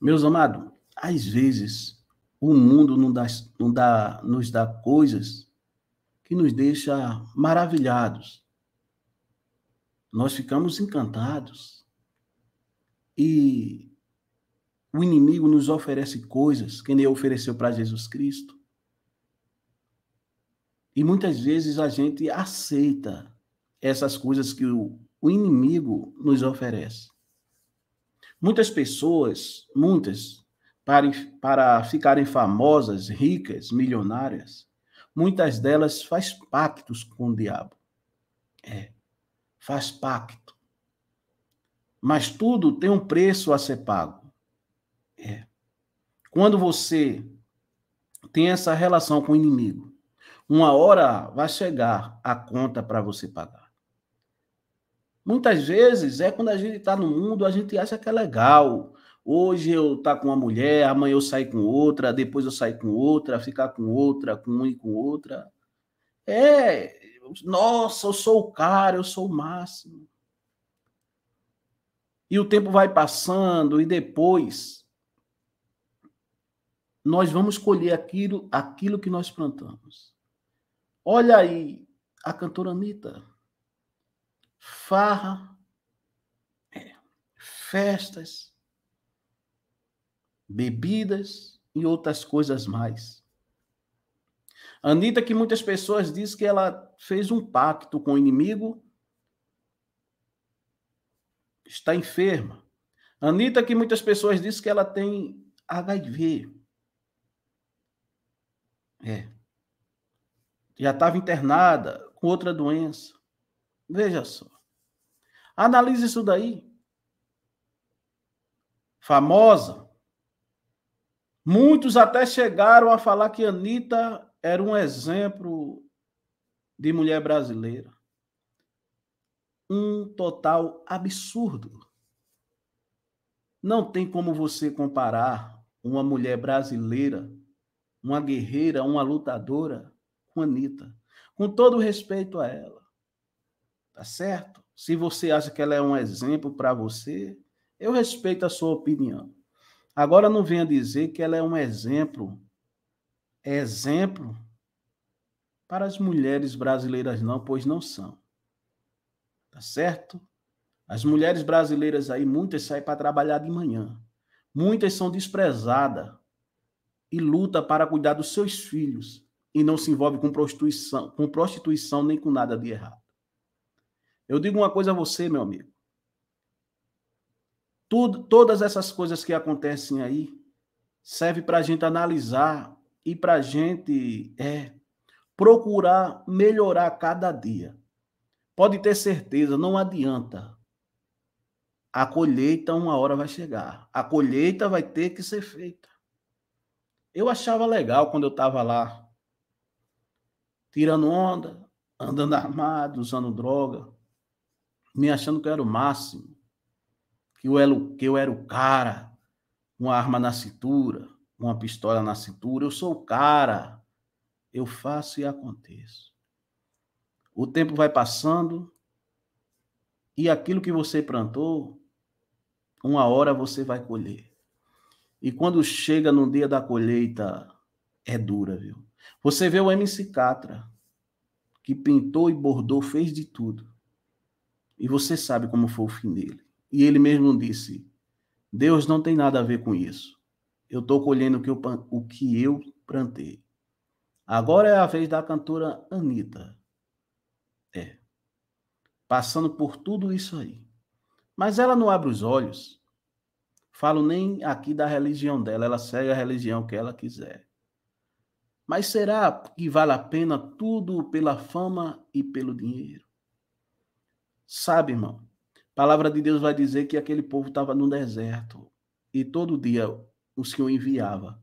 Meus amados, às vezes o mundo não dá, não dá, nos dá coisas que nos deixa maravilhados. Nós ficamos encantados. E o inimigo nos oferece coisas que nem ofereceu para Jesus Cristo. E muitas vezes a gente aceita essas coisas que o, o inimigo nos oferece. Muitas pessoas, muitas, para, para ficarem famosas, ricas, milionárias, muitas delas faz pactos com o diabo. É, faz pacto. Mas tudo tem um preço a ser pago. É. Quando você tem essa relação com o inimigo, uma hora vai chegar a conta para você pagar. Muitas vezes é quando a gente está no mundo, a gente acha que é legal. Hoje eu tá com uma mulher, amanhã eu saio com outra, depois eu saio com outra, ficar com outra, com um e com outra. É, nossa, eu sou o cara, eu sou o máximo. E o tempo vai passando e depois nós vamos colher aquilo, aquilo que nós plantamos. Olha aí a cantora Anitta farra, é, festas, bebidas e outras coisas mais. Anitta, que muitas pessoas dizem que ela fez um pacto com o inimigo, está enferma. Anitta, que muitas pessoas dizem que ela tem HIV. É. Já estava internada com outra doença. Veja só. Analise isso daí. Famosa. Muitos até chegaram a falar que Anitta era um exemplo de mulher brasileira. Um total absurdo. Não tem como você comparar uma mulher brasileira, uma guerreira, uma lutadora com Anitta. Com todo respeito a ela. Tá certo? Se você acha que ela é um exemplo para você, eu respeito a sua opinião. Agora não venha dizer que ela é um exemplo, exemplo para as mulheres brasileiras não, pois não são. Tá certo? As mulheres brasileiras aí, muitas saem para trabalhar de manhã. Muitas são desprezadas e luta para cuidar dos seus filhos e não se envolve com prostituição, com prostituição nem com nada de errado. Eu digo uma coisa a você, meu amigo. Tudo, todas essas coisas que acontecem aí serve para a gente analisar e para a gente é, procurar melhorar cada dia. Pode ter certeza, não adianta. A colheita uma hora vai chegar. A colheita vai ter que ser feita. Eu achava legal quando eu estava lá, tirando onda, andando armado, usando droga me achando que eu era o máximo, que eu era, que eu era o cara, uma arma na cintura, uma pistola na cintura. Eu sou o cara. Eu faço e aconteço. O tempo vai passando e aquilo que você plantou, uma hora você vai colher. E quando chega no dia da colheita, é dura, viu? Você vê o MC Catra, que pintou e bordou, fez de tudo. E você sabe como foi o fim dele. E ele mesmo disse: Deus não tem nada a ver com isso. Eu estou colhendo o que eu, o que eu plantei. Agora é a vez da cantora Anitta. É. Passando por tudo isso aí. Mas ela não abre os olhos. Falo nem aqui da religião dela, ela segue a religião que ela quiser. Mas será que vale a pena tudo pela fama e pelo dinheiro? Sabe, irmão? A palavra de Deus vai dizer que aquele povo estava no deserto e todo dia o Senhor enviava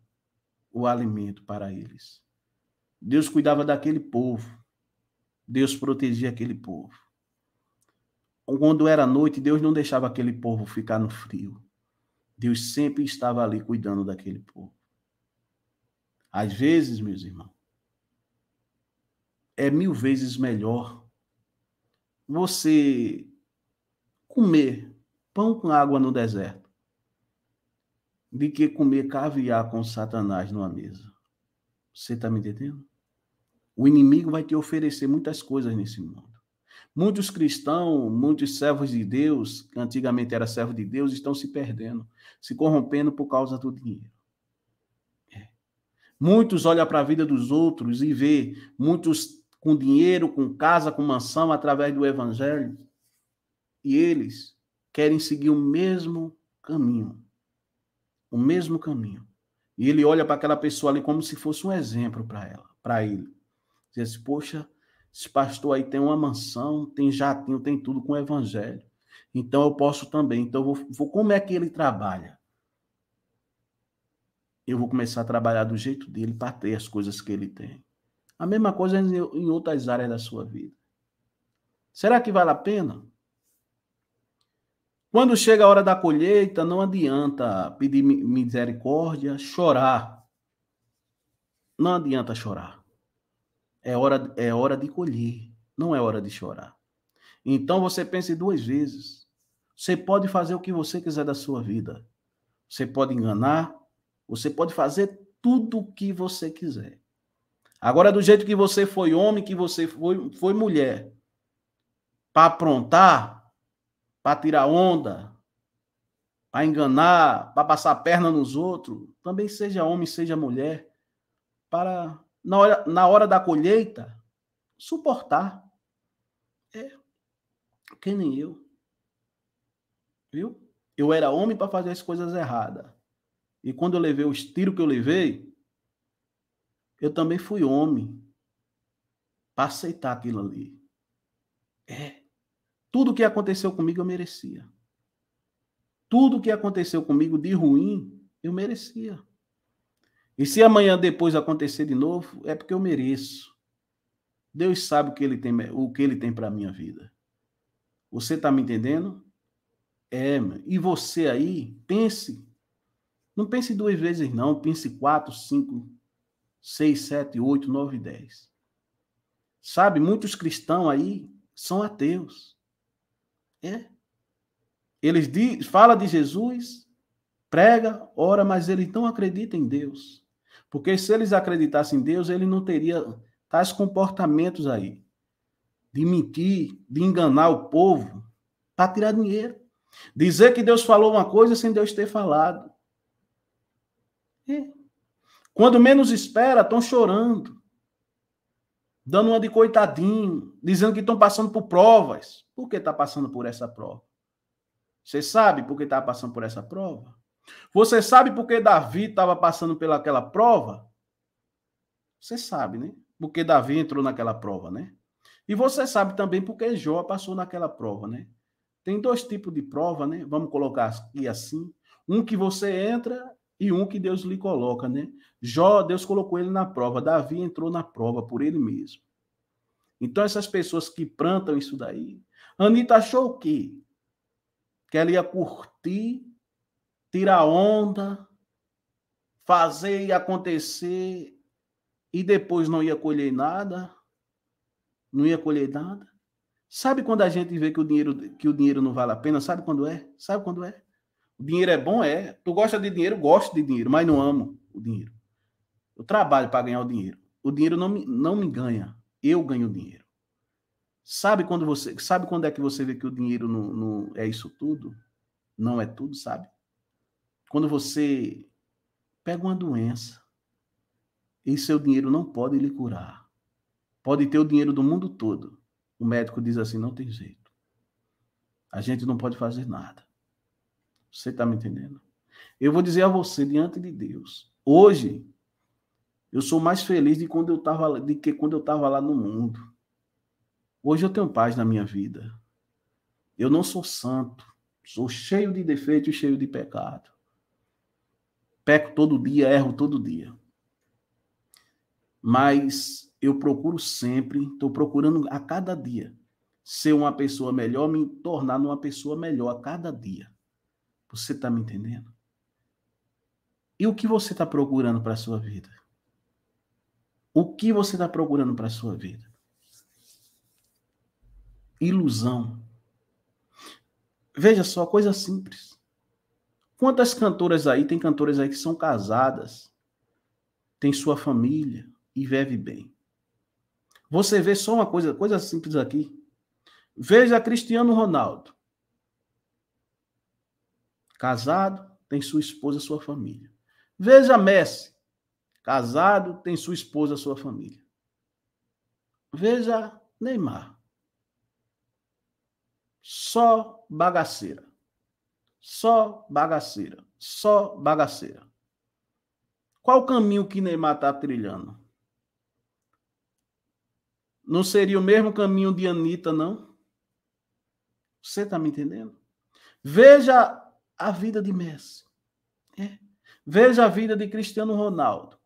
o alimento para eles. Deus cuidava daquele povo. Deus protegia aquele povo. Quando era noite, Deus não deixava aquele povo ficar no frio. Deus sempre estava ali cuidando daquele povo. Às vezes, meus irmãos, é mil vezes melhor você comer pão com água no deserto de que comer caviar com Satanás numa mesa. Você está me entendendo? O inimigo vai te oferecer muitas coisas nesse mundo. Muitos cristãos, muitos servos de Deus, que antigamente era servo de Deus, estão se perdendo, se corrompendo por causa do dinheiro. É. Muitos olham para a vida dos outros e vê muitos com dinheiro, com casa, com mansão, através do evangelho, e eles querem seguir o mesmo caminho. O mesmo caminho. E ele olha para aquela pessoa ali como se fosse um exemplo para ela, para ele. Diz assim, poxa, esse pastor aí tem uma mansão, tem jatinho, tem tudo com o evangelho. Então eu posso também. Então vou, vou como é que ele trabalha? Eu vou começar a trabalhar do jeito dele para ter as coisas que ele tem. A mesma coisa em outras áreas da sua vida. Será que vale a pena? Quando chega a hora da colheita, não adianta pedir misericórdia, chorar. Não adianta chorar. É hora, é hora de colher, não é hora de chorar. Então você pense duas vezes. Você pode fazer o que você quiser da sua vida. Você pode enganar, você pode fazer tudo o que você quiser. Agora, do jeito que você foi homem, que você foi, foi mulher, para aprontar, para tirar onda, para enganar, para passar a perna nos outros, também seja homem, seja mulher, para, na hora, na hora da colheita, suportar. É, que nem eu. Viu? Eu era homem para fazer as coisas erradas. E quando eu levei os tiros que eu levei, eu também fui homem para aceitar aquilo ali. É. Tudo que aconteceu comigo eu merecia. Tudo que aconteceu comigo de ruim, eu merecia. E se amanhã depois acontecer de novo, é porque eu mereço. Deus sabe o que ele tem, o que ele tem para minha vida. Você está me entendendo? É, e você aí, pense. Não pense duas vezes, não. Pense quatro, cinco, seis, sete, oito, nove, dez. Sabe, muitos cristãos aí são ateus. É. Eles diz, fala de Jesus, prega, ora, mas eles não acreditam em Deus. Porque se eles acreditassem em Deus, ele não teria tais comportamentos aí de mentir, de enganar o povo para tirar dinheiro. Dizer que Deus falou uma coisa sem Deus ter falado. É. Quando menos espera, estão chorando, dando uma de coitadinho, dizendo que estão passando por provas. Por que está passando por essa prova? Você sabe por que está passando por essa prova? Você sabe por que Davi estava passando pelaquela prova? Você sabe, né? Porque Davi entrou naquela prova, né? E você sabe também porque Jó passou naquela prova, né? Tem dois tipos de prova, né? Vamos colocar aqui assim. Um que você entra e um que Deus lhe coloca, né? Jó, Deus colocou ele na prova. Davi entrou na prova por ele mesmo. Então, essas pessoas que plantam isso daí, Anitta achou o quê? Que ela ia curtir, tirar onda, fazer e acontecer e depois não ia colher nada? Não ia colher nada? Sabe quando a gente vê que o dinheiro que o dinheiro não vale a pena? Sabe quando é? Sabe quando é? O dinheiro é bom, é. Tu gosta de dinheiro, gosto de dinheiro, mas não amo o dinheiro. Eu trabalho para ganhar o dinheiro. O dinheiro não me, não me ganha. Eu ganho dinheiro. Sabe quando você, sabe quando é que você vê que o dinheiro não, não é isso tudo? Não é tudo, sabe? Quando você pega uma doença e seu dinheiro não pode lhe curar. Pode ter o dinheiro do mundo todo. O médico diz assim: não tem jeito. A gente não pode fazer nada. Você está me entendendo? Eu vou dizer a você, diante de Deus, hoje, eu sou mais feliz de, quando eu tava, de que quando eu estava lá no mundo. Hoje eu tenho paz na minha vida. Eu não sou santo. Sou cheio de defeitos e cheio de pecado. Peco todo dia, erro todo dia. Mas eu procuro sempre, estou procurando a cada dia ser uma pessoa melhor, me tornar uma pessoa melhor a cada dia. Você está me entendendo? E o que você está procurando para a sua vida? O que você está procurando para a sua vida? ilusão. Veja só, coisa simples. Quantas cantoras aí, tem cantoras aí que são casadas, tem sua família e vive bem. Você vê só uma coisa, coisa simples aqui. Veja Cristiano Ronaldo. Casado, tem sua esposa, sua família. Veja Messi. Casado, tem sua esposa, sua família. Veja Neymar. Só bagaceira. Só bagaceira. Só bagaceira. Qual o caminho que Neymar está trilhando? Não seria o mesmo caminho de Anitta, não? Você está me entendendo? Veja a vida de Messi. É. Veja a vida de Cristiano Ronaldo.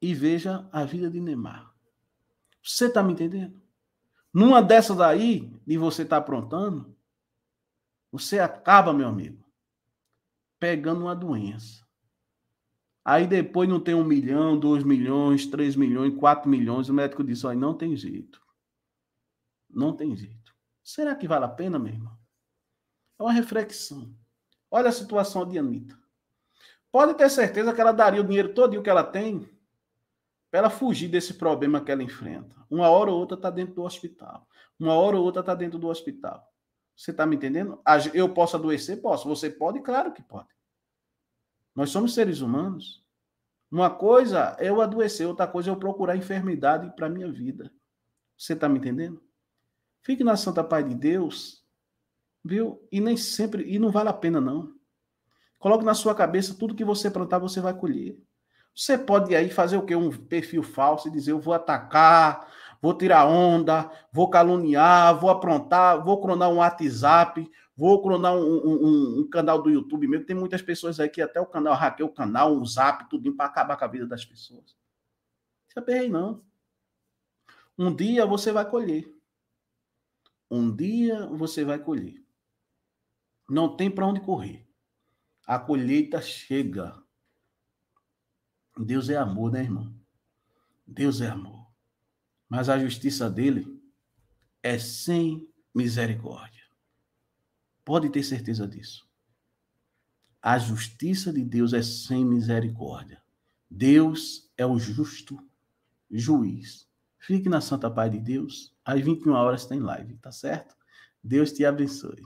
E veja a vida de Neymar. Você está me entendendo? Numa dessas aí, de você estar tá aprontando, você acaba, meu amigo, pegando uma doença. Aí depois não tem um milhão, dois milhões, três milhões, quatro milhões. O médico disse: olha, não tem jeito. Não tem jeito. Será que vale a pena, meu irmão? É uma reflexão. Olha a situação de Anitta. Pode ter certeza que ela daria o dinheiro todo que ela tem para ela fugir desse problema que ela enfrenta. Uma hora ou outra está dentro do hospital. Uma hora ou outra está dentro do hospital. Você está me entendendo? Eu posso adoecer? Posso. Você pode? Claro que pode. Nós somos seres humanos. Uma coisa é eu adoecer, outra coisa é eu procurar enfermidade para minha vida. Você está me entendendo? Fique na Santa Pai de Deus, viu? E nem sempre, e não vale a pena, não. Coloque na sua cabeça tudo que você plantar, você vai colher. Você pode aí fazer o quê? Um perfil falso e dizer: eu vou atacar, vou tirar onda, vou caluniar, vou aprontar, vou cronar um WhatsApp, vou cronar um, um, um, canal do YouTube mesmo. Tem muitas pessoas aí que até o canal hackeia o canal, um zap, tudo para acabar com a vida das pessoas. Não se não. Um dia você vai colher. Um dia você vai colher. Não tem para onde correr. A colheita chega. Deus é amor, né, irmão? Deus é amor. Mas a justiça dele é sem misericórdia. Pode ter certeza disso. A justiça de Deus é sem misericórdia. Deus é o justo juiz. Fique na santa paz de Deus. Às 21 horas tem live, tá certo? Deus te abençoe.